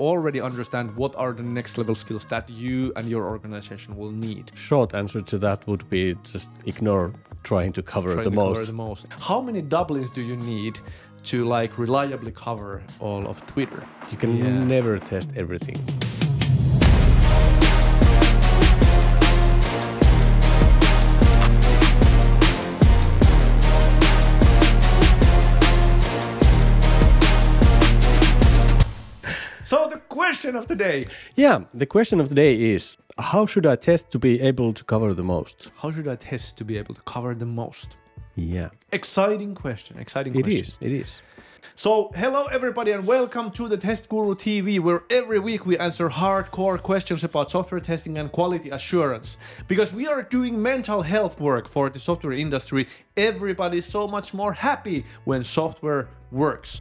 already understand what are the next level skills that you and your organization will need. Short answer to that would be just ignore trying to cover Trying the to most. cover the most. How many doublings do you need to like reliably cover all of Twitter? You can Yeah. never test everything. So the question of the day: Yeah, the question of the day is how should I test to be able to cover the most? How should I test to be able to cover the most? Yeah, Exciting question. Exciting it question. is. It is. So, hello everybody, and welcome to the Test Guru TV, where every week we answer hardcore questions about software testing and quality assurance. Because we are doing mental health work for the software industry, everybody's so much more happy when software works.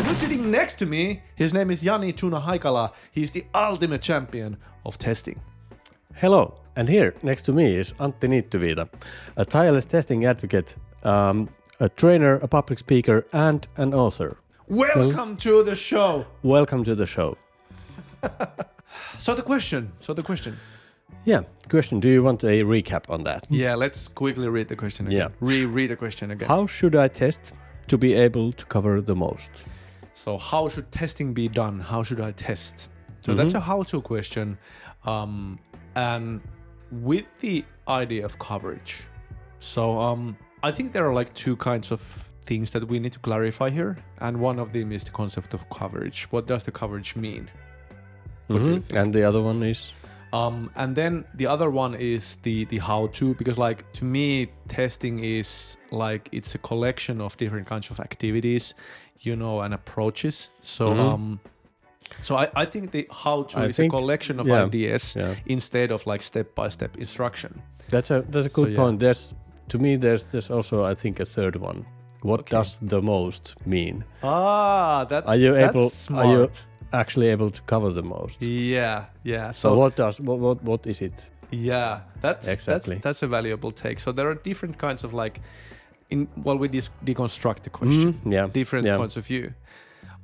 The dude sitting next to me, his name is Jani Tuna Haikala. He's the ultimate champion of testing. Hello, and here next to me is Antti Niittyviita, a tireless testing advocate, um, a trainer, a public speaker, and an author. Welcome to the show. Welcome to the show. So the question, so the question. Yeah, question Do you want a recap on that? Yeah, let's quickly read the question again. Yeah. Re-read the question again. How should I test to be able to cover the most? So, how should testing be done? How should I test? So, that's a how to question. Um, and with the idea of coverage. So, um, I think there are like two kinds of things that we need to clarify here. And one of them is the concept of coverage. What does the coverage mean? What do you Mhm. And the other one is Um, and then the other one is the the how to because like to me testing is like it's a collection of different kinds of activities, you know, and approaches. So Mhm. um, so I, I think the how to I is think- a collection of yeah, ideas yeah. instead of like step by step instruction. that's a that's a So, good yeah. point. There's to me there's there's also I think a third one. What Okay. does the most mean? Ah, that's Are you that's able smart. are you actually able to cover the most? yeah, yeah. So, So, what does what what what is it? Yeah, that's Exactly. that's that's a valuable take. So there are different kinds of like, in well, we dis- deconstruct the question, Mhm, yeah, different yeah. points of view,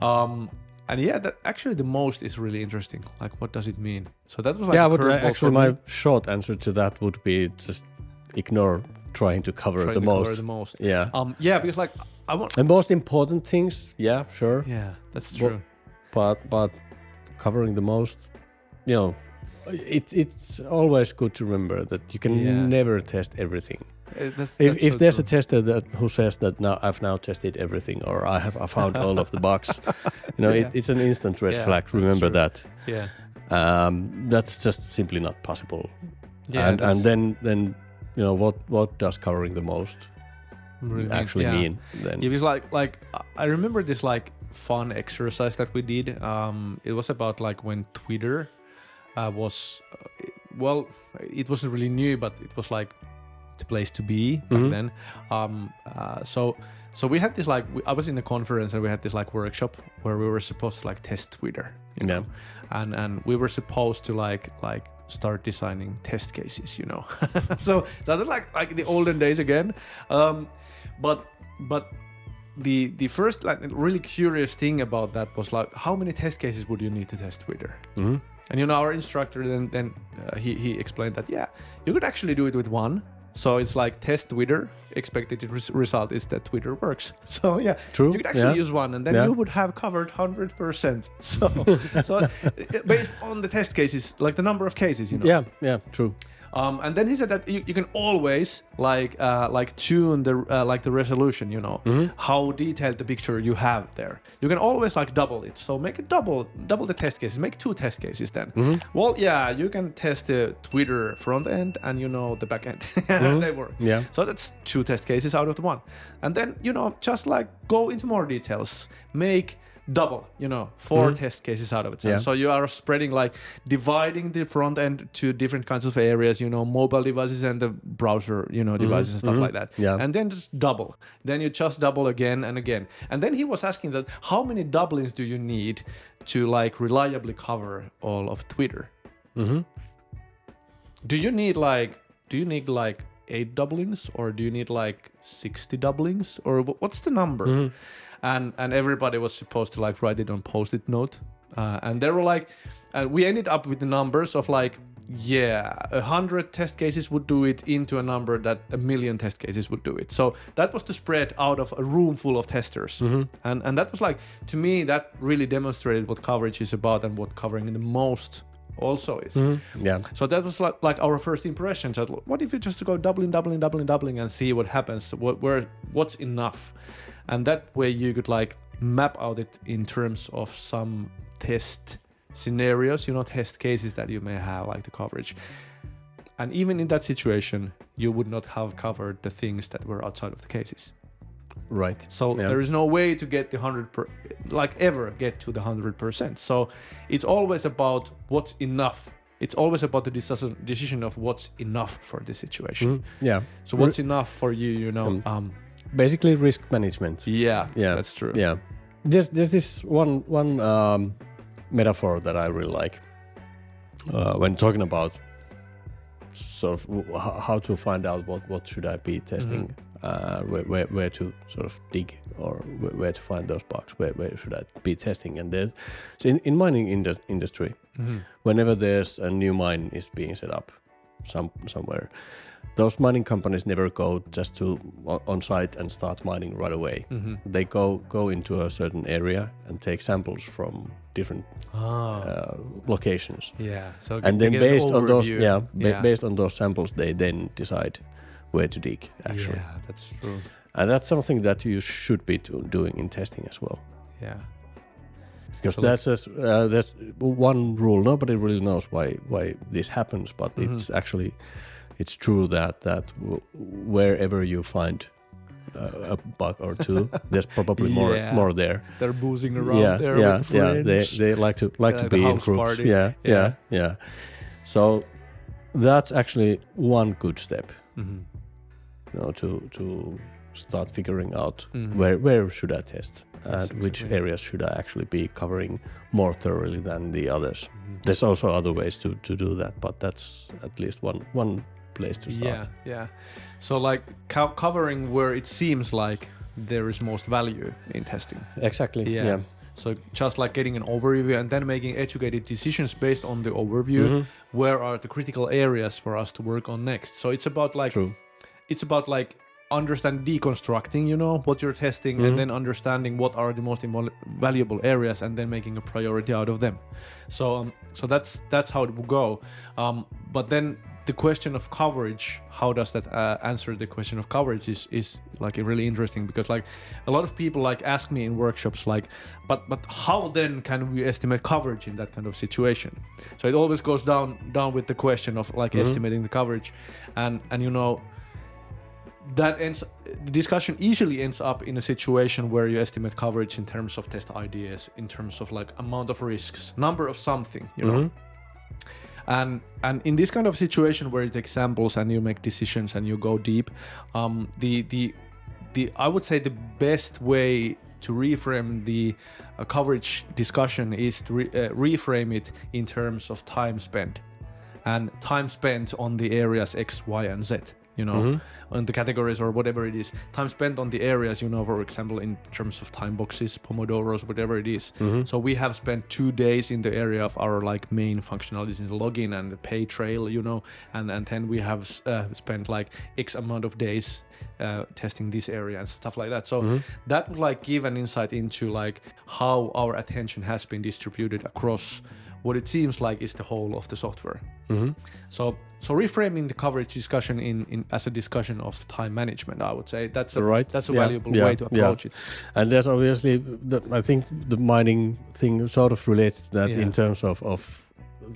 um, and yeah, that actually the most is really interesting. Like, what does it mean? So that was like yeah, a but uh, actually my short answer to that would be just ignore trying to cover trying the to cover most. the most. Yeah. Um, yeah, because like I want. the most important things, yeah, sure. Yeah, that's Well, true. But but covering the most, you know, it, it's always good to remember that you can Yeah. never test everything. Uh, that's, If, that's if so there's true. a tester that who says that now I've now tested everything or I have I found all of the bugs, you know, Yeah. it, it's an instant red Yeah, flag. Remember that. yeah, Um, that's just simply not possible. yeah, and and then then you know what what does covering the most really actually yeah. mean then? It was like like I- remember this like fun exercise that we did. Um, it was about like when Twitter uh, was uh, well, it wasn't really new, but it was like the place to be back Mhm. then. Um, uh, so so we had this like we, I was in a conference and we had this like workshop where we were supposed to like test Twitter, you Yeah. know, and and we were supposed to like like start designing test cases, you know. so that was like like the olden days again. Um, but but the the first like really curious thing about that was like how many test cases would you need to test Twitter? Mhm. And you know our instructor then then uh, he he explained that yeah you could actually do it with one. So it's like test Twitter. Expected res- result is that Twitter works. So yeah, True, You could actually yeah. use one, and then Yeah. you would have covered hundred percent. So so uh, based on the test cases, like the number of cases, you know. Yeah, yeah, true. Um, and then he said that you, you can always like uh, like tune the uh, like the resolution, you know, Mm-hmm. how detailed the picture you have there. You can always like double it. So make it double double the test cases. Make two test cases then. Mm-hmm. Well, yeah, you can test the Twitter front end and you know the back end. they work. Mm-hmm. Yeah. So that's two test cases out of the one. And then you know just like go into more details. Make double, you know, 4 test cases out of it. Mm-hmm. Yeah. So you are spreading like dividing the front end to different kinds of areas, you know, mobile devices and the browser, you know, devices and stuff like that. Mm-hmm. Yeah. And then just double. Then you just double again and again. And then he was asking that how many doublings do you need to like reliably cover all of Twitter? Mhm. Do you need like do you need like eight doublings or do you need like 60 doublings or what's the number? Mm-hmm. And and everybody was supposed to like write it on post-it note, uh, and they were like, and we ended up with the numbers of like. Yeah, a hundred test cases would do it into a number that a million test cases would do it. So that was the spread out of a room full of testers, mm-hmm. and and that was like to me that really demonstrated what coverage is about and what covering the most also is. Mm-hmm. Yeah. So that was like, like our first impressions. What if you just go doubling, doubling, doubling, doubling, and see what happens? What where what's enough? And that way you could like map out it in terms of some test scenarios, you know, test cases that you may have, like the coverage. And even in that situation, you would not have covered the things that were outside of the cases. Right. So Yeah. there is no way to get the hundred per, like ever get to the hundred percent. So it's always about what's enough. It's always about the decision decision of what's enough for the situation. Mhm. Yeah. So what's enough for you? You know. Um, Um. Basically, risk management. Yeah. Yeah. That's true. Yeah. There's there's this one one um, metaphor that I really like uh, when talking about sort of how to find out what what should I be testing, uh, where, where where to sort of dig or where, where to find those bugs, where where should I be testing, and there, so in in mining indu- industry, Mhm. whenever there's a new mine is being set up some somewhere those mining companies never go just to on site and start mining right away Mhm. they go go into a certain area and take samples from different Ah. uh, locations yeah. So and then based on those yeah, ba- Yeah. based on those samples they then decide where to dig actually Yeah, that's true. and that's something that you should be do- doing in testing as well Yeah. because So that's a uh, that's one rule nobody really knows why why this happens but Mhm. it's actually it's true that that w- wherever you find uh, a bug or two there's probably more Yeah. more there They're boozing around yeah there yeah yeah they, they like to like Yeah, to be in groups yeah yeah Yeah. yeah so that's actually one good step Mhm. you know to to start figuring out Mhm. where where should I test and Yes, which areas should I actually be covering more thoroughly than the others. Mhm. There's also other ways to, to do that, but that's at least one one place to start. Yeah, yeah. So like co- covering where it seems like there is most value in testing. Exactly. Yeah. Yeah. So just like getting an overview and then making educated decisions based on the overview. Mhm. Where are the critical areas for us to work on next? So it's about like True. it's about like understand deconstructing, you know, what you're testing, Mhm. and then understanding what are the most valuable areas, and then making a priority out of them. So, um, so that's that's how it will go. Um, but then the question of coverage, how does that uh, answer the question of coverage is is like really interesting because like a lot of people like ask me in workshops like, but but how then can we estimate coverage in that kind of situation? So it always goes down down with the question of like Mhm. estimating the coverage, and and you know that ends the discussion easily ends up in a situation where you estimate coverage in terms of test ideas in terms of like amount of risks number of something you know Mhm. And and in this kind of situation where you take samples and you make decisions and you go deep um, the the the i would say the best way to reframe the uh, coverage discussion is to re- uh, reframe it in terms of time spent. And time spent on the areas x y and z you know Mhm. on the categories or whatever it is time spent on the areas you know for example in terms of time boxes pomodoros whatever it is Mhm. so we have spent two days in the area of our like main functionalities in the login and the Paytrail you know and and then we have uh, spent like x amount of days uh, testing this area and stuff like that so Mhm. that would like give an insight into like how our attention has been distributed across what it seems like is the whole of the software Mhm. so so reframing the coverage discussion in, in as a discussion of time management, I would say that's a Right. that's a Yeah, valuable yeah, way to yeah. approach it. And there's obviously, the, I think the mining thing sort of relates to that Yeah. in terms of, of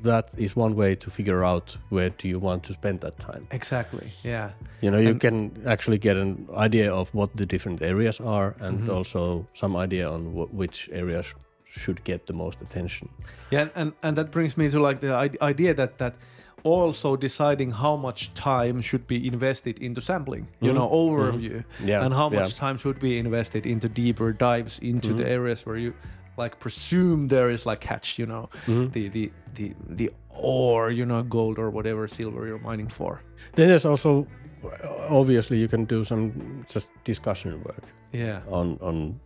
that is one way to figure out where do you want to spend that time. Exactly. Yeah. You know, you And- can actually get an idea of what the different areas are and Mhm. also some idea on wh- which areas should get the most attention. Yeah, and, and, that brings me to like the idea that that also deciding how much time should be invested into sampling, you Mhm, know, overview, Yeah. and how yeah. much time should be invested into deeper dives into Mhm. the areas where you like presume there is like catch, you know, Mhm. the the the the ore, you know, gold or whatever silver you're mining for. Then there's also obviously you can do some just discussion work Yeah. on on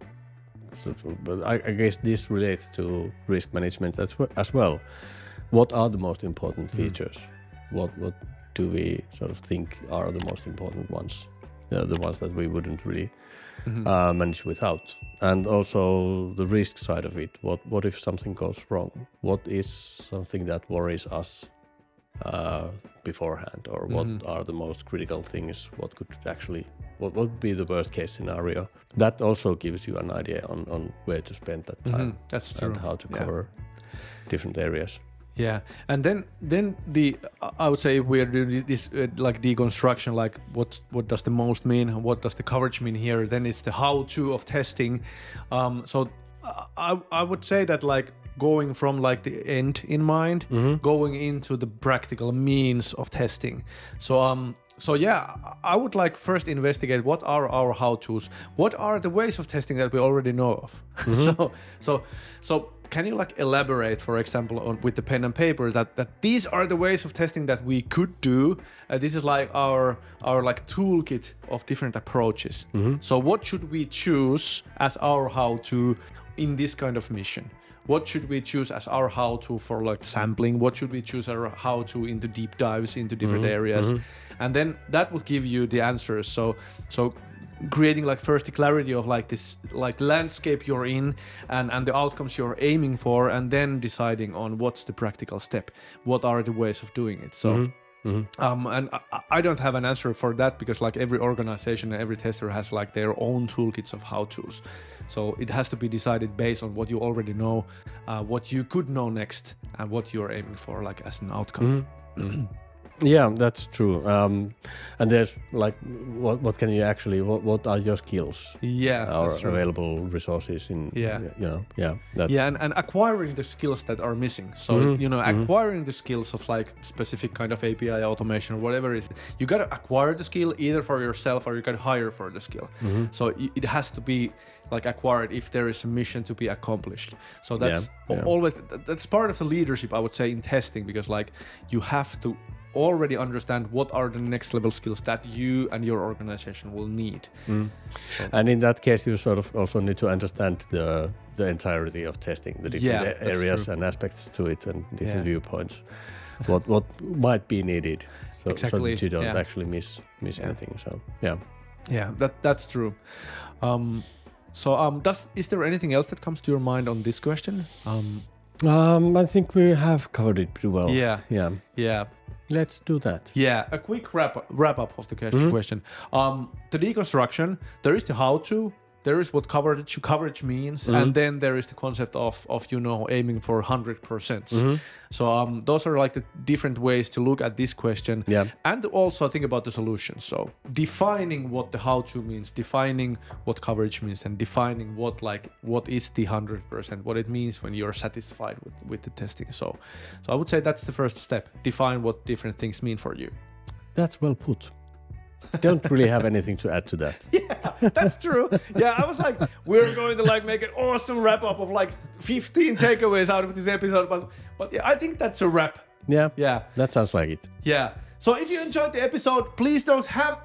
but I, I guess this relates to risk management as, as well. What are the most important features? What what do we sort of think are the most important ones? Uh, the ones that we wouldn't really uh, manage without, and also the risk side of it. What what if something goes wrong? What is something that worries us uh, beforehand, or what are the most critical things? What could actually what would be the worst case scenario? That also gives you an idea on on where to spend that time Mhm, That's true. and how to Yeah. cover different areas. Yeah, and then then the I would say if we are doing this uh, like deconstruction, like what what does the most mean, what does the coverage mean here? Then it's the how-to of testing. Um, so I I would say that like going from like the end in mind, going into the practical means of testing. So um. So yeah, I would like first investigate what are our how-tos, what are the ways of testing that we already know of. so so so can you like elaborate for example on with the pen and paper that that these are the ways of testing that we could do uh, this is like our our like toolkit of different approaches so what should we choose as our how to in this kind of mission what should we choose as our how to for like sampling? What should we choose our how to into deep dives into different mm-hmm, areas? Mm-hmm. and then that will give you the answers. So so creating like first the clarity of like this like landscape you're in and and the outcomes you're aiming for and then deciding on what's the practical step. What are the ways of doing it? So mm-hmm. Um and I, I don't have an answer for that because like every organization and every tester has like their own toolkits of how to's. So it has to be decided based on what you already know uh, what you could know next and what you're aiming for like as an outcome Yeah, that's true. Um, and there's like, what what can you actually? What what are your skills? yeah Our available resources in. Yeah. You know. Yeah. That's, yeah and, and acquiring the skills that are missing so Mhm, you know acquiring the skills of like specific kind of api automation or whatever it is you got to acquire the skill either for yourself or you got to hire for the skill Mm-hmm. so it has to be like acquired if there is a mission to be accomplished so that's yeah. al- always that's part of the leadership i would say in testing because like you have to already understand what are the next level skills that you and your organization will need Mm. so And in that case, you sort of also need to understand the the entirety of testing, the different Yeah, areas true. and aspects to it, and different Yeah. viewpoints. what what might be needed, so, so that you don't yeah. actually miss miss anything. So yeah. Yeah, that that's true. Um, so um, does is there anything else that comes to your mind on this question? Um, Um, I think we have covered it pretty well. yeah, Yeah. yeah, Let's do that. yeah. A quick wrap wrap up of the question. question. Um, the deconstruction. There is the how to. There is what coverage coverage means, and then there is the concept of of you know aiming for hundred percent. So um, those are like the different ways to look at this question. Yeah. and also think about the solution so defining what the how to means defining what coverage means and defining what like what is the 100% what it means when you're satisfied with, with the testing so so i would say that's the first step define what different things mean for you That's well put. Don't really have anything to add to that. that's true yeah i was like we're going to like make an awesome wrap up of like 15 takeaways out of this episode but but yeah i think that's a wrap Yeah. yeah That sounds like it. Yeah. So if you enjoyed the episode, please don't ham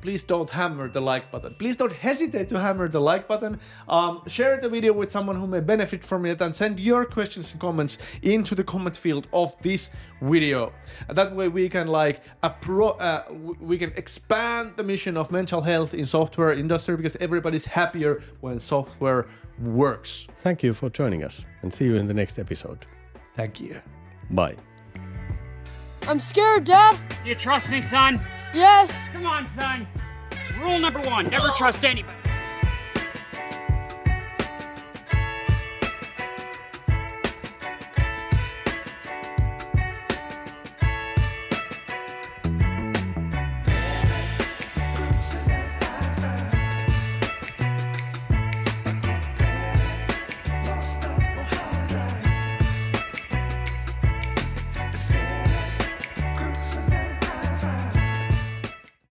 please don't hammer the like button. Please don't hesitate to hammer the like button. Um, share the video with someone who may benefit from it and send your questions and comments into the comment field of this video. And that way we can like appro- uh, we can expand the mission of mental health in software industry because everybody's happier when software works. Thank you for joining us and see you in the next episode. Thank you. Bye. I'm scared, Dad. You trust me, son? Yes. Come on, son. Rule number one never trust anybody.